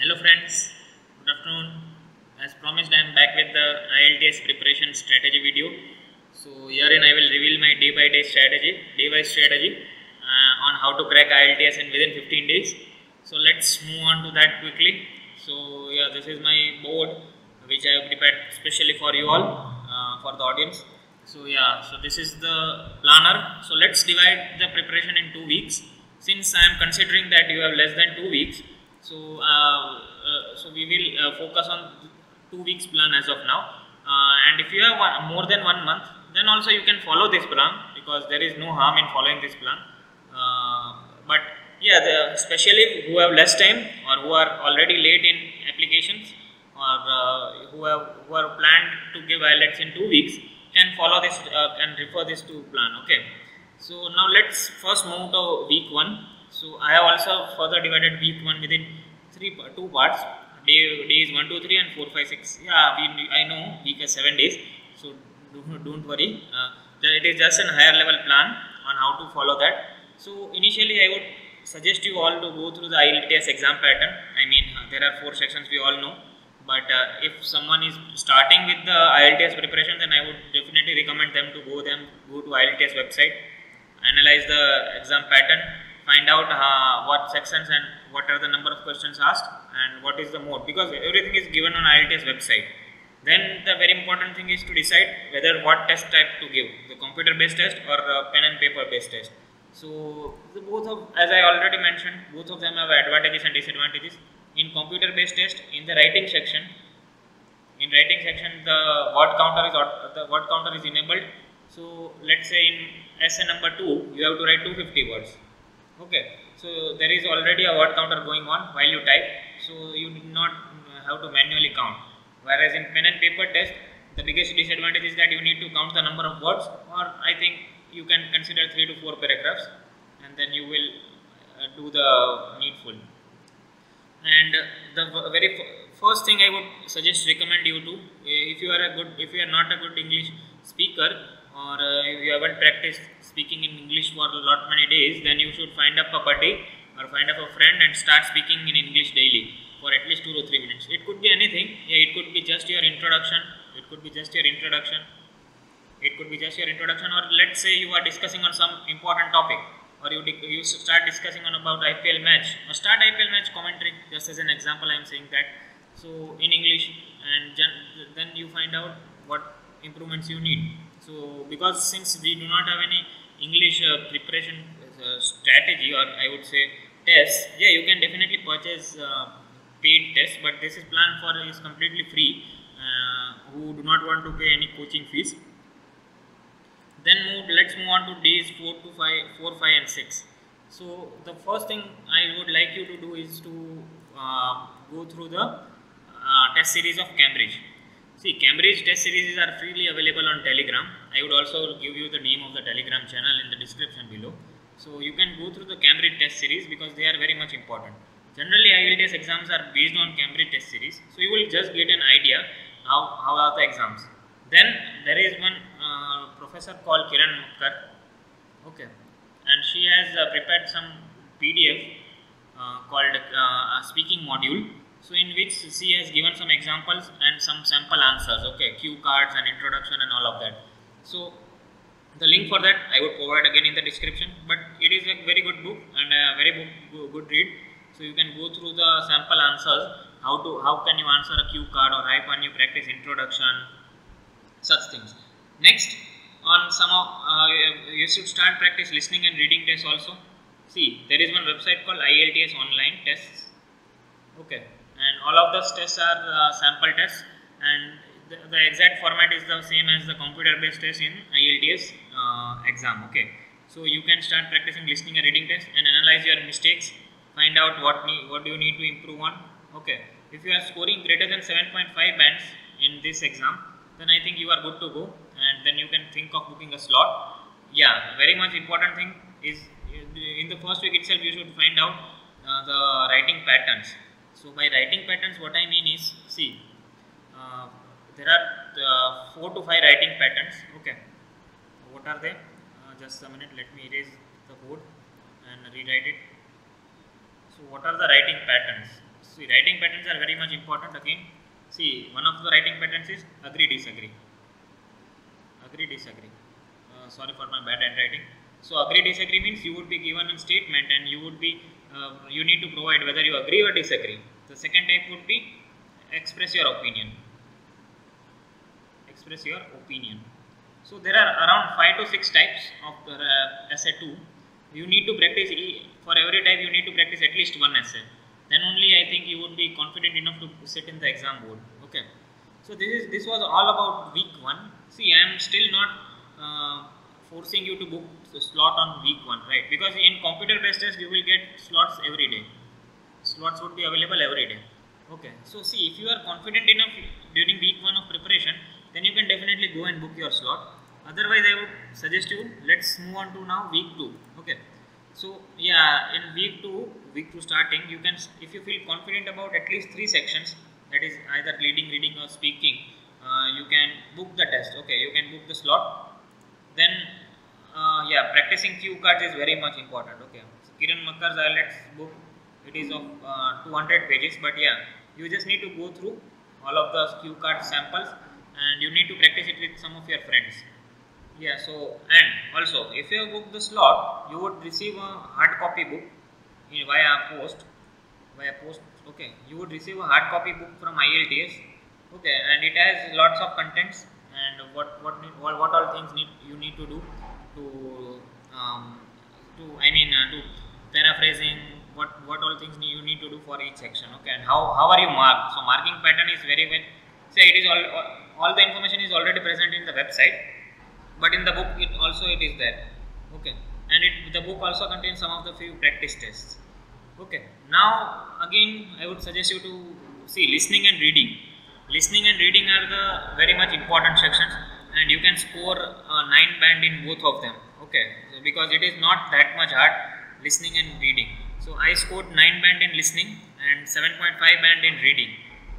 Hello friends, good afternoon. As promised, I am back with the IELTS preparation strategy video. So herein I will reveal my day by day strategy, day by strategy uh, on how to crack IELTS in within 15 days. So let's move on to that quickly. So yeah, this is my board which I have prepared specially for you all, uh, for the audience. So yeah, so this is the planner. So let's divide the preparation in two weeks. Since I am considering that you have less than two weeks, so uh, uh, so we will uh, focus on two weeks plan as of now. And if you have one, more than one month, then also you can follow this plan because there is no harm in following this plan. But yeah, the, especially who have less time or who are already late in applications or uh, who have who are planned to give IELTS in two weeks can follow this uh, can refer this to plan. Okay. So now let's first move to week one. So I have also further divided week one within three two parts. Day days one, two, three, and four, five, six. Yeah, we, I know week has seven days. So don't, don't worry. Uh, it is just a higher level plan on how to follow that. So initially I would suggest you all to go through the IELTS exam pattern. I mean uh, there are four sections we all know. But uh, if someone is starting with the IELTS preparation, then I would definitely recommend them to go them go to IELTS website, analyze the exam pattern, find out uh, what sections and what are the number of questions asked and what is the mode because everything is given on IELTS website. Then the very important thing is to decide whether what test type to give, the computer based test or uh, pen and paper based test. So the both of, as I already mentioned, both of them have advantages and disadvantages. In computer based test, in the writing section, in writing section the word counter is the word counter is enabled. So let's say in essay number two, you have to write 250 words. Okay, so there is already a word counter going on while you type, so you do not have to manually count. Whereas in pen and paper test, the biggest disadvantage is that you need to count the number of words, or I think you can consider three to four paragraphs, and then you will uh, do the needful. And the very first thing I would suggest recommend you to, if you are a good, if you are not a good English speaker, or uh, you haven't practiced speaking in English for a lot many days, then you should find up a buddy or find up a friend and start speaking in English daily for at least two to three minutes. It could be anything. Yeah, it could be just your introduction. It could be just your introduction. It could be just your introduction, or let's say you are discussing on some important topic, or you you start discussing on about IPL match. Or start IPL match commentary. Just as an example, I am saying that. So in English, and then you find out what improvements you need. So because since we do not have any English uh, preparation uh, strategy, or I would say tests, yeah, you can definitely purchase uh, paid tests, but this is planned for is completely free. who do not want to pay any coaching fees. Then move. Let's move on to days four to five, four, five, and six. So the first thing I would like you to do is to go through the test series of Cambridge. See, Cambridge test series are freely available on Telegram. I would also give you the name of the Telegram channel in the description below. So you can go through the Cambridge test series because they are very much important. Generally, IELTS exams are based on Cambridge test series. So you will just get an idea how, how are the exams. Then there is one uh, professor called Kiran Makkar. Okay. And she has uh, prepared some PDF uh, called a speaking module so in which she has given some examples and some sample answers okay cue cards and introduction and all of that. So the link for that i would provide again in the description but it is a very good book and a very good read. So you can go through the sample answers how to how can you answer a cue card or how can you practice introduction such things. Next on some of uh, you should start practice listening and reading tests also. See there is one website called IELTS online tests. Okay and all of those tests are uh, sample tests. And the, the, exact format is the same as the computer based test in IELTS uh, exam okay? So you can start practicing listening and reading test and analyze your mistakes. Find out what what do you need to improve on okay? If you are scoring greater than 7.5 bands in this exam then I think you are good to go. And then you can think of booking a slot. Yeah very much important thing is in the first week itself you should find out uh, the writing patterns so by writing patterns, what I mean is, see, uh, there are uh, four to five writing patterns. Okay, what are they? Uh, just a minute. Let me erase the board and rewrite it. So what are the writing patterns? see writing patterns are very much important again see one of the writing patterns is agree disagree agree disagree uh, sorry for my bad handwriting so agree disagree means you would be given a statement and you would be uh, you need to provide whether you agree or disagree the second type would be express your opinion express your opinion so there are around 5 to 6 types of uh, essay 2 you need to practice for every type you need to practice at least one essay then only I think you would be confident enough to sit in the exam board. Okay. So this is this was all about week one. See, I am still not uh, forcing you to book the slot on week one, right? Because in computer-based test you will get slots every day. Slots would be available every day. Okay. So see, if you are confident enough during week one of preparation, then you can definitely go and book your slot. Otherwise, I would suggest you let's move on to now week two. Okay. So yeah, in week two, week two starting, you can if you feel confident about at least three sections, that is either reading, reading, or speaking, uh, you can book the test. Okay, you can book the slot. Then uh, yeah, practicing cue cards is very much important. Okay, so Kiran Makkar's IELTS book, it is of uh, 200 pages, but yeah, you just need to go through all of the cue card samples and you need to practice it with some of your friends. Yeah, so and also if you book the slot, you would receive a hard copy book in, via post, via post. Okay, you would receive a hard copy book from IELTS. Okay, and it has lots of contents and what what what, what all things need you need to do to um, to I mean uh, to paraphrasing what what all things you need to do for each section. Okay, and how how are you marked? So marking pattern is very well. Say it is all all the information is already present in the website but in the book it also it is there okay and it the book also contains some of the few practice tests okay now again i would suggest you to see listening and reading listening and reading are the very much important sections and you can score a 9 band in both of them. Okay. So because it is not that much hard listening and reading. So i scored 9 band in listening and 7.5 band in reading.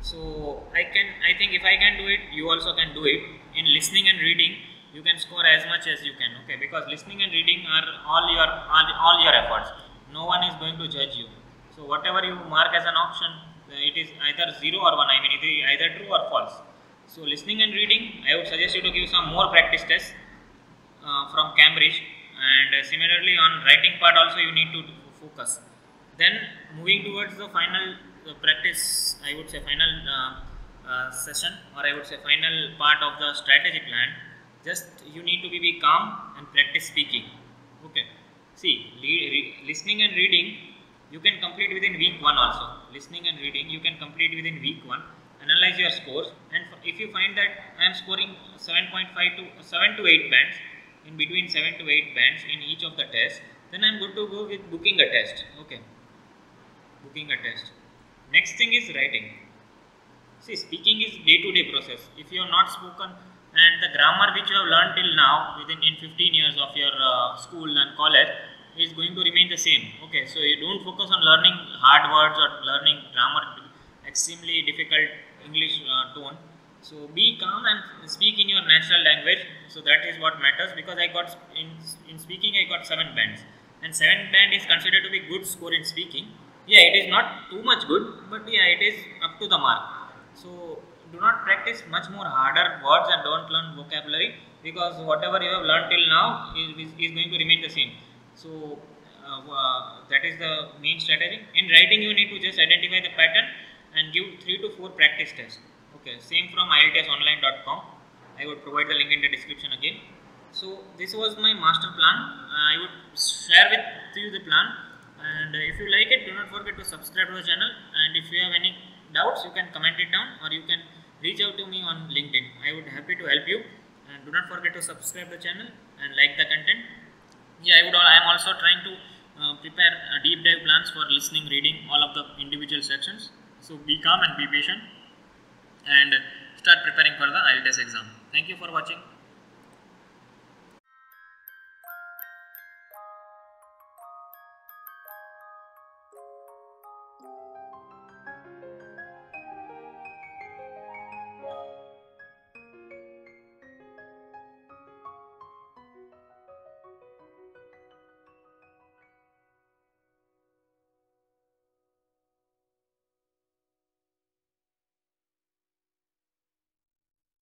So i can i think if i can do it you also can do it. In listening and reading you can score as much as you can. Okay. Because listening and reading are all your all, all your efforts. No one is going to judge you. So whatever you mark as an option uh, it is either 0 or 1 i mean it is either true or false so listening and reading i would suggest you to give some more practice tests uh, from cambridge. And uh, similarly on writing part also you need to focus. Then moving towards the final practice i would say final uh, uh, session or i would say final part of the strategy plan just you need to be, be calm and practice speaking. Okay. See listening and reading you can complete within week 1 also. Listening and reading you can complete within week 1 analyze your scores. And if you find that i am scoring 7.5 to 7 to 8 bands in between 7 to 8 bands in each of the tests then i'm good to go with booking a test. Okay. Booking a test. Next thing is writing. See speaking is day to day process. If you have not spoken and the grammar which you have learned till now within in 15 years of your uh, school and college is going to remain the same. Okay so you don't focus on learning hard words or learning grammar. Extremely difficult english uh, tone so be calm and speak in your natural language. So that is what matters because i got in in speaking i got 7 bands. And 7 band is considered to be good score in speaking. Yeah it is not too much good but yeah it is up to the mark. So do not practice much more harder words and don't learn vocabulary because whatever you have learned till now is, is, going to remain the same. So uh, uh, that is the main strategy. In writing you need to just identify the pattern and give 3 to 4 practice tests. Okay, same from ieltsonline.com. I would provide the link in the description again. So this was my master plan. Uh, I would share with you the plan and if you like it do not forget to subscribe to the channel and if you have any doubts you can comment it down or you can reach out to me on LinkedIn. I would happy to help you and do not forget to subscribe the channel and like the content. Yeah, I would. I am also trying to uh, prepare deep dive plans for listening, reading all of the individual sections. So be calm and be patient and start preparing for the IELTS exam. Thank you for watching.